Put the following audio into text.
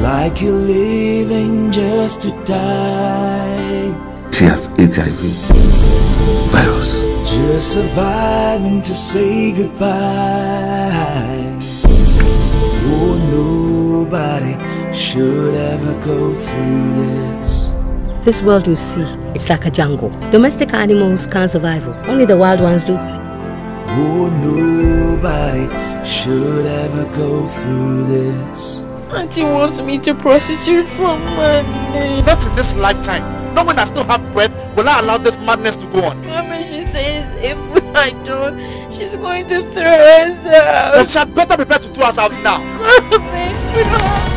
Like you're living just to die. She has HIV virus. Just surviving to say goodbye. Oh, nobody should ever go through this. This world you see, it's like a jungle. Domestic animals can't survive. Only the wild ones do. Oh, nobody should ever go through this. Auntie wants me to prostitute for money. Not in this lifetime. No one I still have breath will I allow this madness to go on. Mama, she says if I don't, she's going to throw us out. Then she had better prepare to throw us out now. Mama,